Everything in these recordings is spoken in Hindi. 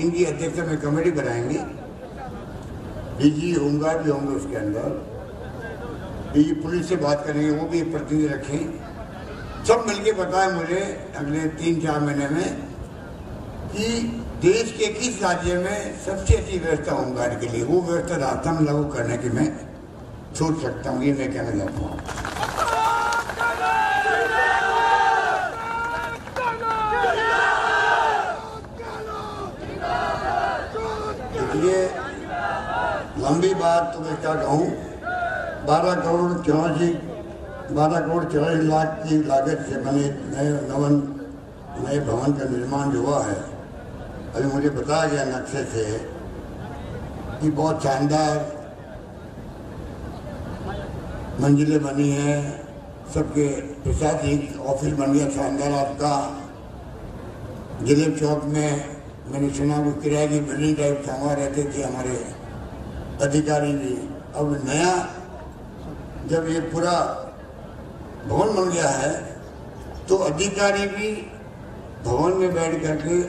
इनकी अध्यक्षता में कमेटी बनाएँगे। डीजी होमगार्ड भी होंगे उसके अंदर। डीजी पुलिस से बात करेंगे, वो भी प्रतिनिधि रखें। सब मिलके बताए मुझे अगले तीन चार महीने में कि देश के किस राज्य में सबसे अच्छी व्यवस्था होमगार्ड के लिए, वो व्यवस्था रास्ता में लागू करने की मैं सोच सकता हूँ, ये मैं कहना चाहता हूँ। इसलिए लंबी बात तो मैं क्या कहूँ? बारह करोड़ चौरासी, बारह करोड़ चौरासी लाख की लागत से मैंने नए नवन, नए भवन का निर्माण जो हुआ है। अभी मुझे बताया गया नक्शे से कि बहुत शानदार मंजिलें बनी हैं, सबके प्रशासनिक ऑफ़िस बन गया, शानदार आपका। जिलेब चौक में मैंने सुना वो किराए की बिल्डिंग टाइप का वहाँ रहते थे हमारे अधिकारी भी अब नया जब ये पूरा भवन बन गया है तो अधिकारी भी भवन में बैठ करके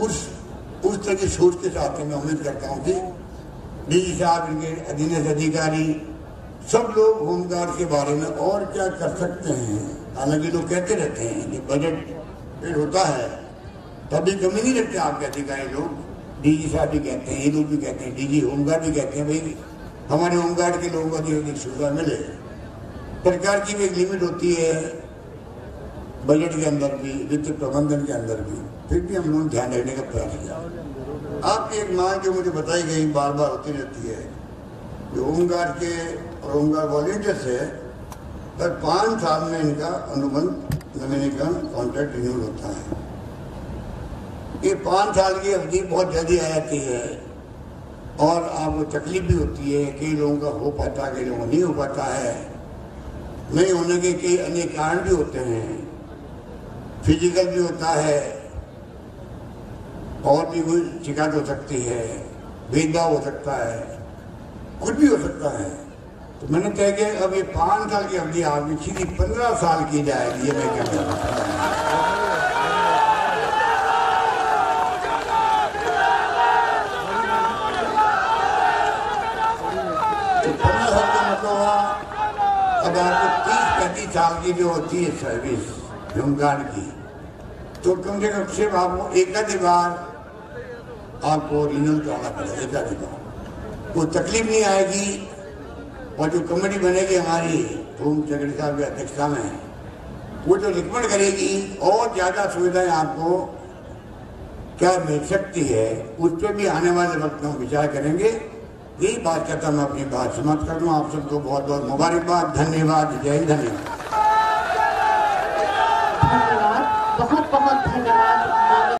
उस उस तरह की सोच के साथ मैं उम्मीद करता हूँ कि डीजी साहब, इनके अधीनस्थ अधिकारी, सब लोग होमगार्ड के बारे में और क्या कर सकते हैं। हालाँकि लोग कहते रहते हैं कि बजट होता है। तभी कमी नहीं रखते आपके अधिकारी लोग। डीजी साहब भी कहते हैं लोग भी कहते हैं, डीजी होमगार्ड भी कहते हैं, भाई, हमारे होमगार्ड के लोगों को अधिक अधिक सुविधा मिले। सरकार की भी एक लिमिट होती है, बजट के अंदर भी, वित्त प्रबंधन के अंदर भी। फिर भी हम लोग ध्यान रखने का प्रयास किया। आपकी एक मांग जो मुझे बताई गई बार बार होती रहती है जो होमगार्ड के और होमगार्ड वॉलेंटियर्स है पर पाँच साल में इनका अनुबंध, नवीनीकरण, कॉन्ट्रैक्ट रिन्यूल होता है। ये पाँच साल की अवधि बहुत जल्दी आ जाती है। और आपको तकलीफ़ भी होती है कई लोगों का हो पाता है कई लोगों का नहीं हो पाता है। नहीं होने के कई अन्य कारण भी होते हैं। फ़िज़िकल भी होता है। और भी कोई शिकायत हो सकती है। भेदभाव हो सकता है। कुछ भी हो सकता है। तो मैंने तय किया, अब ये पाँच साल की अवधि आपकी सीधी पंद्रह साल की जाएगी, ये मैं कहना चाहता हूँ तो पंद्रह साल का मतलब हुआ अब आपको तीस पैंतीस साल की जो होती है सर्विस होमगार्ड की। तो कम से कम सिर्फ़ आपको एक बार आपको रिन्यूल कराना पड़ेगा, एक बार कोई तकलीफ़ नहीं आएगी, और जो कमेटी बनेगी हमारी होम सेक्रेटरी साहब की अध्यक्षता में, वो जो रिकमेंड करेगी, और ज़्यादा सुविधाएँ आपको क्या मिल सकती है, उस पर भी आने वाले वक्त में हम विचार करेंगे। यही बात करता मैं अपनी बात समाप्त कर लूँ आप सबको बहुत बहुत मुबारकबाद। धन्यवाद। जय हिंद, धन्यवाद। धन्यवाद। बहुत बहुत धन्यवाद।